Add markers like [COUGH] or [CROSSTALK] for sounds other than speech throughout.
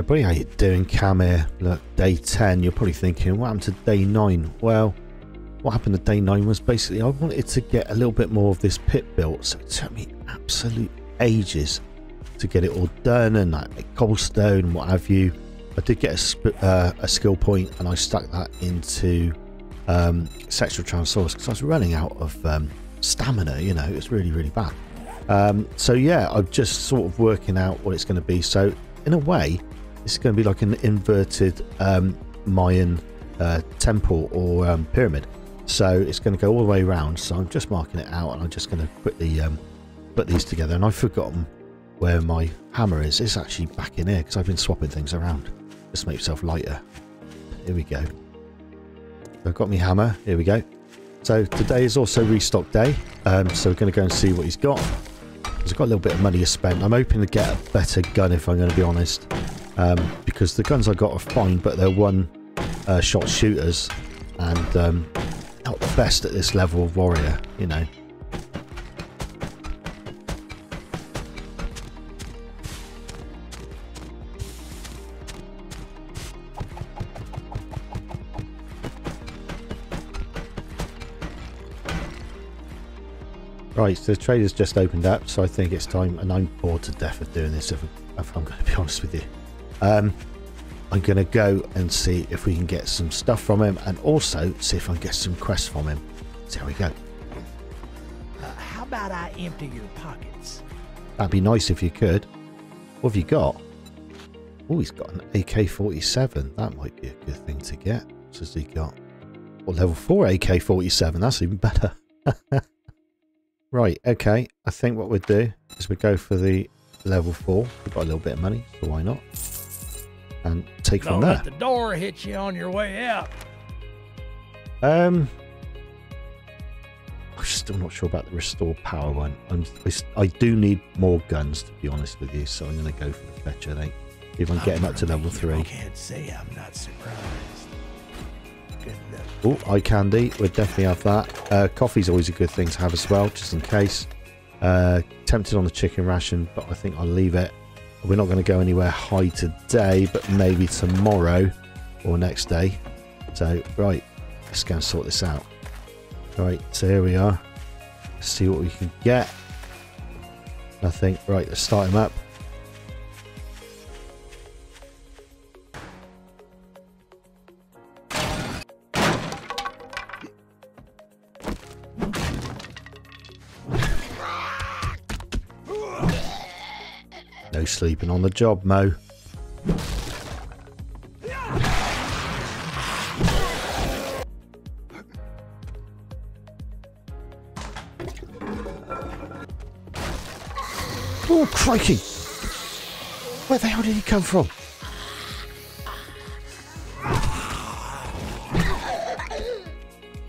Morning everybody, how you doing? Cam here. Look, day 10, you're probably thinking, what happened to day 9? Well, what happened to day 9 was basically I wanted to get a little bit more of this pit built, so it took me absolute ages to get it all done and like cobblestone and what have you. I did get a, uh, a skill point and I stuck that into um, Sexual Tyrannosaurus because I was running out of um, stamina, you know, it was really, really bad. Um, so yeah, I'm just sort of working out what it's going to be. So in a way, it's going to be like an inverted um, Mayan uh, temple or um, pyramid. So it's going to go all the way around. So I'm just marking it out, and I'm just going to quickly um, put these together. And I've forgotten where my hammer is. It's actually back in here because I've been swapping things around. Just make yourself lighter. Here we go. I've got my hammer. Here we go. So today is also restock day. Um, so we're going to go and see what he's got. I've got a little bit of money to spend. I'm hoping to get a better gun if I'm going to be honest. Um, because the guns I got are fine, but they're one uh, shot shooters and um, not the best at this level of warrior, you know. Right, so the trader's just opened up, so I think it's time, and I'm bored to death of doing this, if, if I'm going to be [LAUGHS] honest with you. Um, I'm going to go and see if we can get some stuff from him, and also see if I can get some quests from him. See how we go. Uh, how about I empty your pockets? That'd be nice if you could. What have you got? Oh, he's got an AK-47. That might be a good thing to get. What has he got? Well, level 4 AK-47. That's even better. [LAUGHS] Right, okay. I think what we'd do is we go for the level 4. We've got a little bit of money, so why not? And take Don't from there. let the door hit you on your way out. Um, I'm still not sure about the restore power one. I'm, I do need more guns, to be honest with you, so I'm going to go for the fetcher, I think. If I'm getting up to level 3. I can't say I'm not surprised. Oh, eye candy. We'd definitely have that. Uh, coffee's always a good thing to have as well, just in case. Uh, tempted on the chicken ration, but I think I'll leave it. We're not going to go anywhere high today, but maybe tomorrow or next day. So, right, let's go and sort this out. Right, so here we are. Let's see what we can get. Nothing. Right, let's start him up. Sleeping on the job, Mo. Oh, crikey! Where the hell did he come from?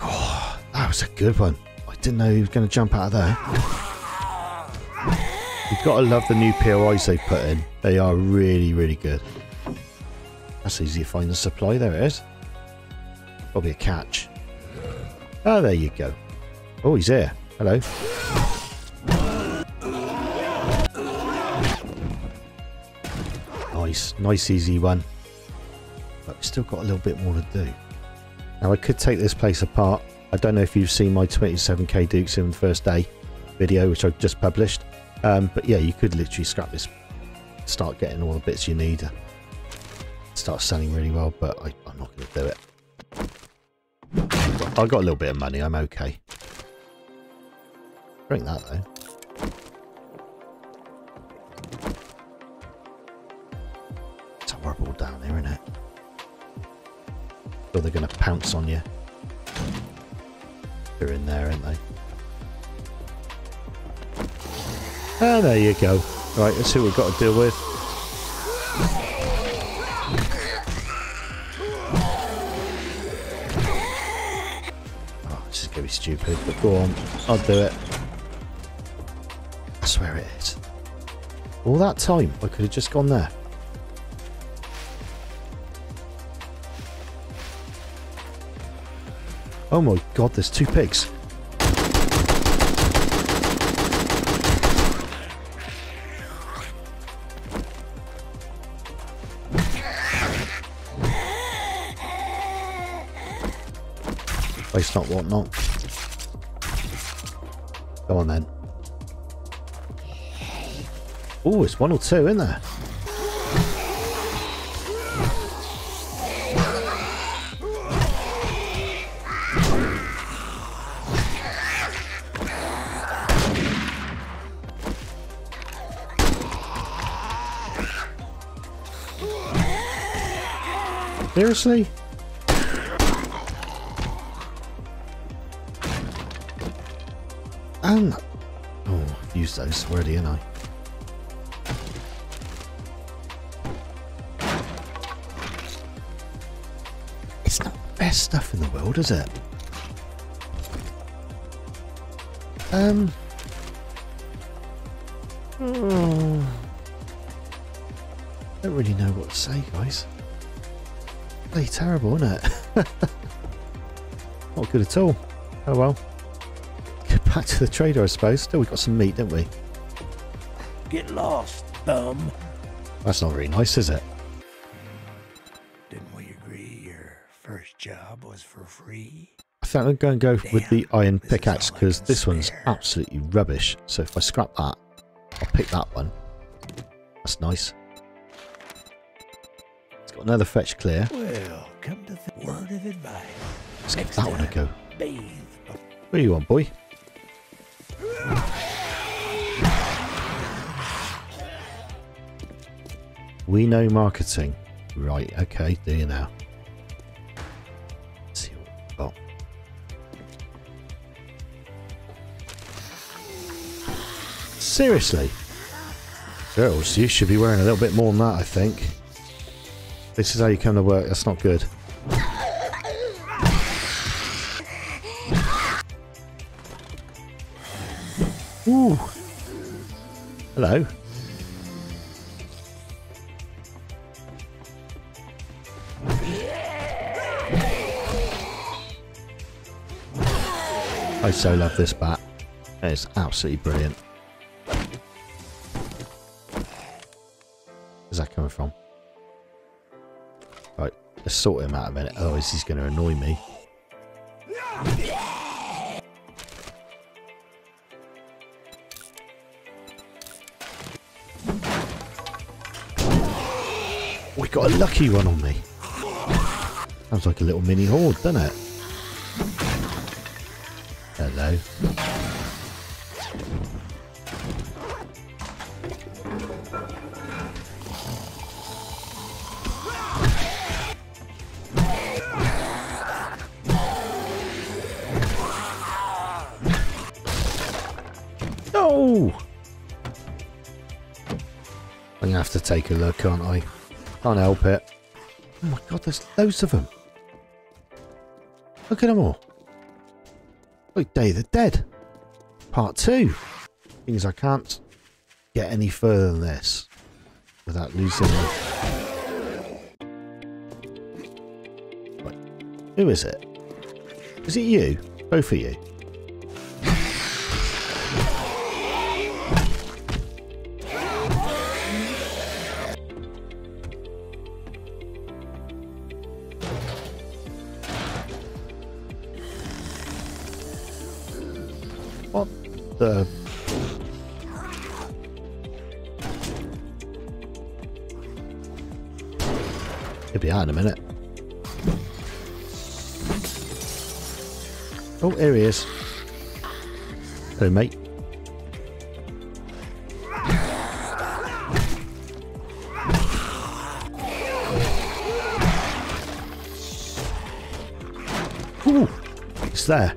Oh, that was a good one. I didn't know he was going to jump out of there. You've got to love the new POIs they've put in. They are really, really good. That's easy to find the supply. There it is. Probably a catch. Oh, there you go. Oh, he's here. Hello. Nice. Nice, easy one. But we've still got a little bit more to do. Now, I could take this place apart. I don't know if you've seen my 27k Dukes in the first day video, which I've just published. Um, but yeah, you could literally scrap this, start getting all the bits you need, start selling really well, but I, am not going to do it. I got a little bit of money, I'm okay. Drink that though. It's horrible down here, isn't it? Or they're going to pounce on you. They're in there, aren't they? Ah, there you go. Right, let's see what we've got to deal with. Oh, this is going to be stupid, but go on. I'll do it. I swear it is. All that time, I could have just gone there. Oh my god, there's two pigs. Waste not, whatnot. Go on then. Oh, it's one or two, isn't there? Seriously? Um, oh, I've used those already, haven't I? It's not the best stuff in the world, is it? Um. oh, don't really know what to say, guys. Bloody terrible, isn't it? [LAUGHS] Not good at all. Oh well. Back to the trader, I suppose. Still, we got some meat, don't we? Get lost, bum. That's not very nice, is it? Didn't we agree your first job was for free? I think I'm going to go with the iron pickaxe because this one's absolutely rubbish. So if I scrap that, I'll pick that one. That's nice. It's got another fetch clear. Well, come to the word of advice. Let's give that one a go. Bathe. Where you on, boy? We know marketing. Right, okay, you now? Let's see what we've got. Seriously? Girls, you should be wearing a little bit more than that, I think. This is how you come to work. That's not good. Hello. I so love this bat. It's absolutely brilliant. Where's that coming from? Right, let's sort him out a minute, otherwise he's going to annoy me. Got a lucky one on me. Sounds like a little mini horde, doesn't it? Hello. No! I'm gonna have to take a look, aren't I? Can't help it. Oh my god, there's loads of them. Look at them all. Like Day of the Dead. Part 2. Things I can't get any further than this without losing them. Who is it? Is it you? Both of you? The... He'll be out in a minute. Oh, here he is. Hello, mate. Ooh, it's there.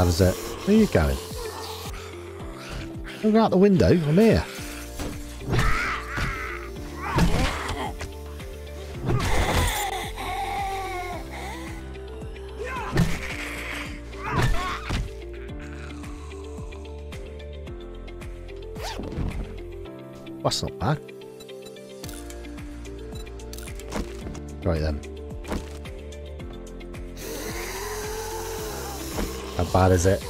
Where are you going? Look out the window. I'm here. That's not bad. Right then. How bad is it?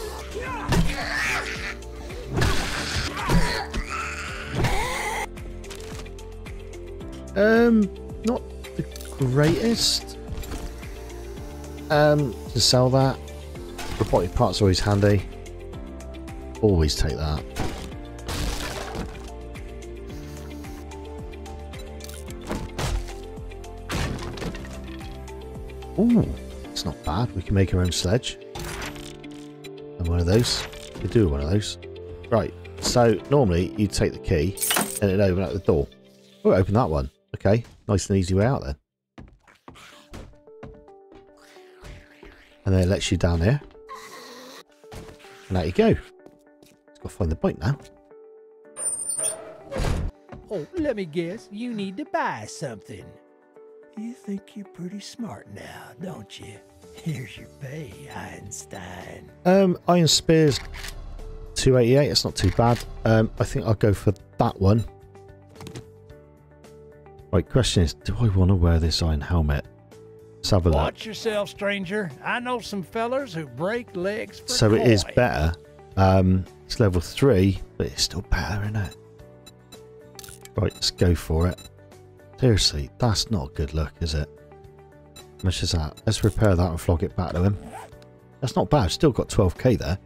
Um, not the greatest. Um, to sell that. Robotic parts are always handy. Always take that. Ooh, it's not bad. We can make our own sledge. And one of those. We do one of those. Right, so normally you take the key and it open up the door. Oh, open that one. Okay, nice and easy way out then. And then it lets you down here. And out you go. Let's go find the bike now. Oh, let me guess. You need to buy something. You think you're pretty smart now, don't you? Here's your pay, Einstein. Um, Iron Spears 288, it's not too bad. Um, I think I'll go for that one. Right, question is, do I want to wear this iron helmet? Let's have a look. Watch yourself, stranger. I know some fellers who break legs for So it is better. Um, it's level 3, but it's still better, isn't it? Right, let's go for it. Seriously, that's not a good look, is it? Much is that? Let's repair that and flog it back to him. That's not bad. Still got 12k there.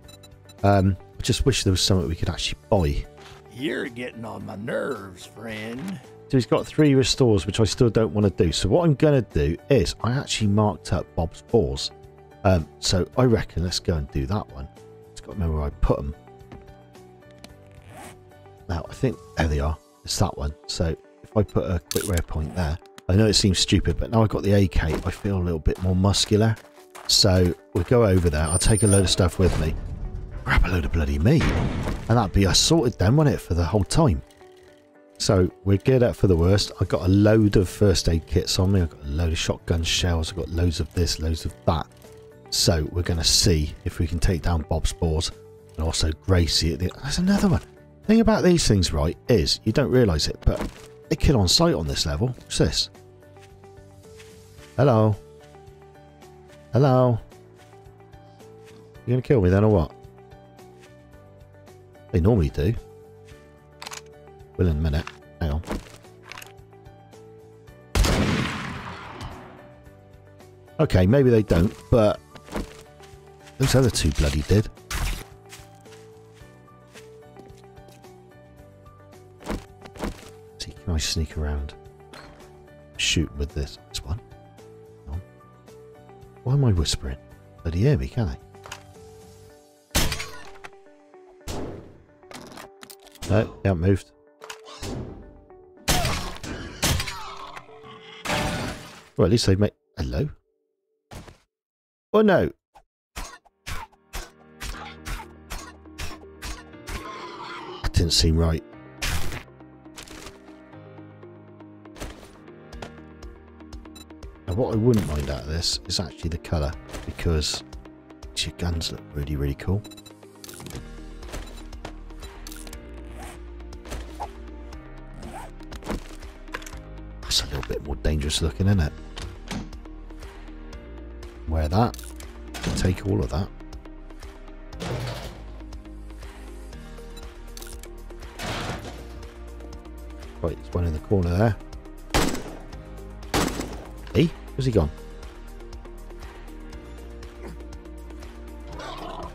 Um, I just wish there was something we could actually buy. You're getting on my nerves, friend. So he's got three restores, which I still don't want to do. So what I'm going to do is I actually marked up Bob's Boars. Um, so I reckon let's go and do that one. Just got to remember where I put them. Now, I think, there they are. It's that one. So if I put a quick rare point there, I know it seems stupid, but now I've got the AK, I feel a little bit more muscular. So we'll go over there. I'll take a load of stuff with me. Grab a load of bloody meat. And that'd be us sorted then, wouldn't it, for the whole time? So we're geared up for the worst. I've got a load of first aid kits on me. I've got a load of shotgun shells. I've got loads of this, loads of that. So we're going to see if we can take down Bob's Boars and also Gracie. At the, there's another one. thing about these things, right, is you don't realise it, but they kill on sight on this level. What's this? Hello. Hello. You to kill me then or what? They normally do. Will in a minute. Hang on. Okay, maybe they don't, but those other two bloody did. Can I sneak around? Shoot with this, this one. Why am I whispering? Bloody hear me, can I? No, they moved. Well, at least they make... Hello? Oh, no. That didn't seem right. Now, what I wouldn't mind out of this is actually the colour, because your guns look really, really cool. That's a little bit more dangerous looking, isn't it? Wear that. Take all of that. Right, there's one in the corner there. Hey, where's he gone?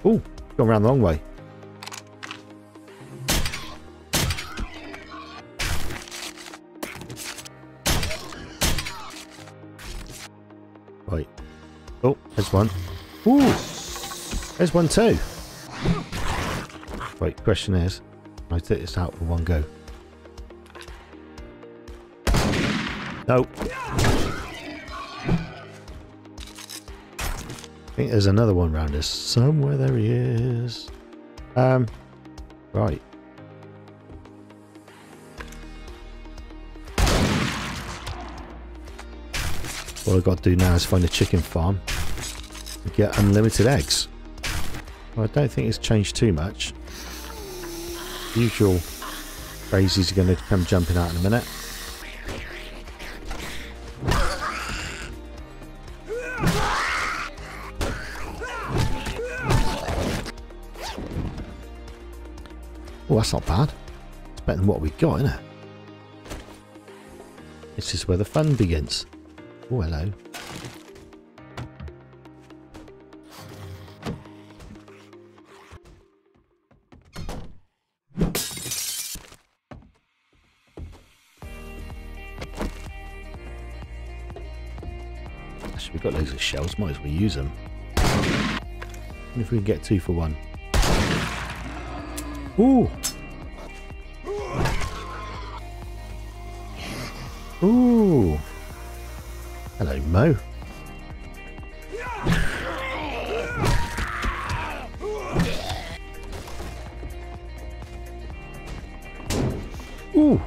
Oh, gone around the long way. Right. Oh, there's one. Ooh! There's one too. Right, question is, I take this out for one go? No. Think there's another one around us. Somewhere there he is. Um, right. What I've got to do now is find a chicken farm and get unlimited eggs. Well, I don't think it's changed too much. Usual Crazies are going to come jumping out in a minute. Oh, that's not bad. It's better than what we've got, isn't it? This is where the fun begins. Oh, hello. Actually, we've got loads of shells. Might as well use them. If we can get two for one. Ooh! Ooh! Hello, Mo. Ooh!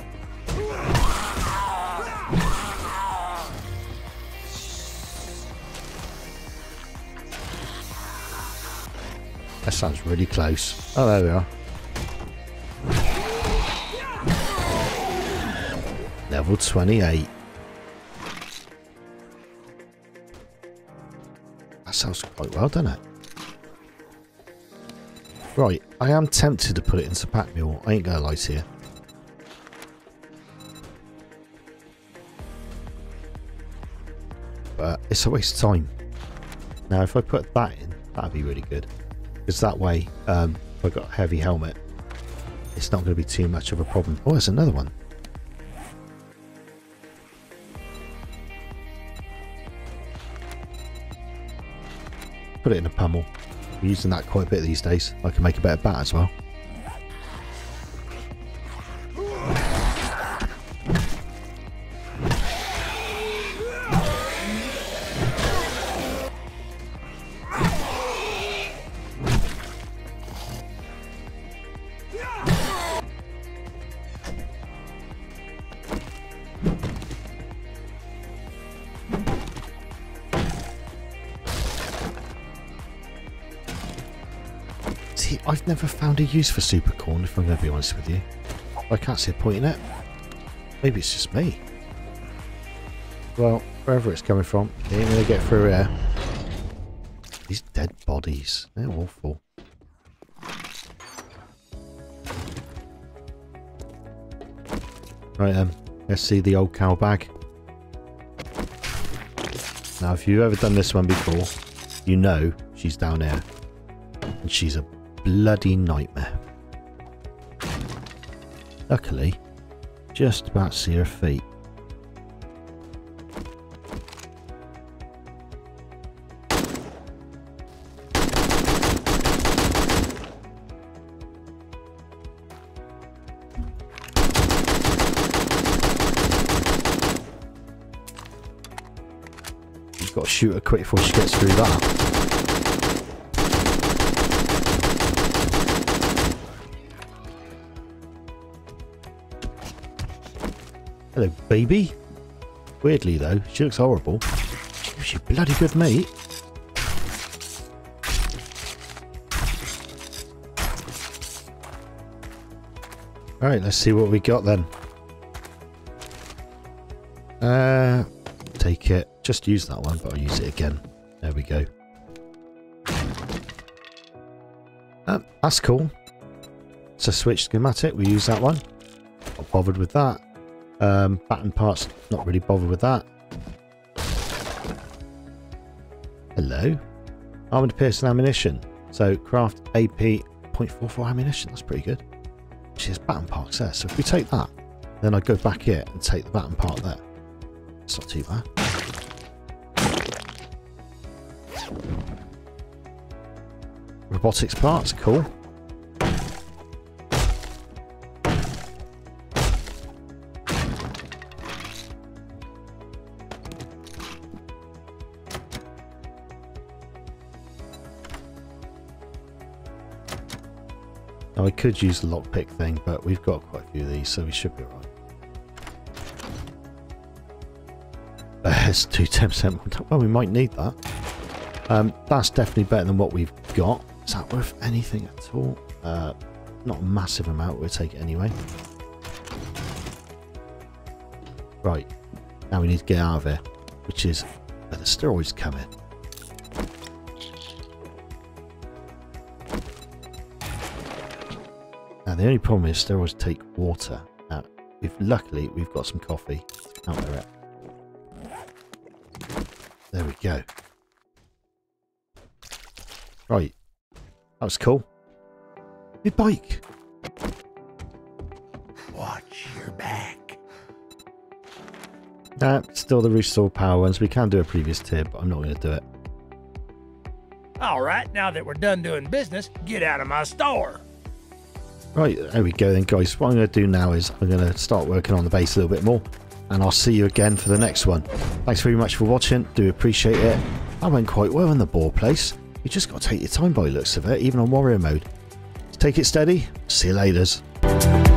That sounds really close. Oh, there we are. Level 28. That sounds quite well, doesn't it? Right, I am tempted to put it into pack mule. I ain't gonna lie to you. But it's a waste of time. Now, if I put that in, that'd be really good. Because that way, um, if I've got a heavy helmet, it's not going to be too much of a problem. Oh, there's another one. Put it in a pummel. We're using that quite a bit these days. I can make a better bat as well. I've never found a use for super corn, if I'm going to be honest with you. I can't see a point in it. Maybe it's just me. Well, wherever it's coming from, it ain't going to get through here. These dead bodies, they're awful. Right then, let's see the old cow bag. Now, if you've ever done this one before, you know she's down here. And she's a bloody nightmare. Luckily, just about see her feet. You've got to shoot her quick before she gets through that. Hello, baby. Weirdly, though, she looks horrible. She bloody good meat. Alright, let's see what we got then. Uh, take it. Just use that one, but I'll use it again. There we go. Uh, that's cool. It's a switch schematic. We use that one. Not bothered with that. Um, baton parts, not really bothered with that. Hello. Armored piercing ammunition. So craft AP 0.44 ammunition. That's pretty good. She has batten parts there. So if we take that, then I go back here and take the batten part there. It's not too bad. Robotics parts, cool. Could use the lockpick thing, but we've got quite a few of these, so we should be alright. Let's do 10%. Well, we might need that. Um, that's definitely better than what we've got. Is that worth anything at all? Uh, not a massive amount. We'll take it anyway. Right. Now we need to get out of here, which is where the steroids come in. Now the only problem is steroids take water. Now, if luckily we've got some coffee out there. There we go. Right. That was cool. My bike. Watch your back. Nah, still the restore power ones. We can do a previous tier, but I'm not going to do it. All right, now that we're done doing business, get out of my store. Right, there we go then, guys. What I'm going to do now is I'm going to start working on the base a little bit more, and I'll see you again for the next one. Thanks very much for watching. Do appreciate it. That went quite well in the boar place. You just got to take your time by the looks of it, even on warrior mode. Take it steady. See you later.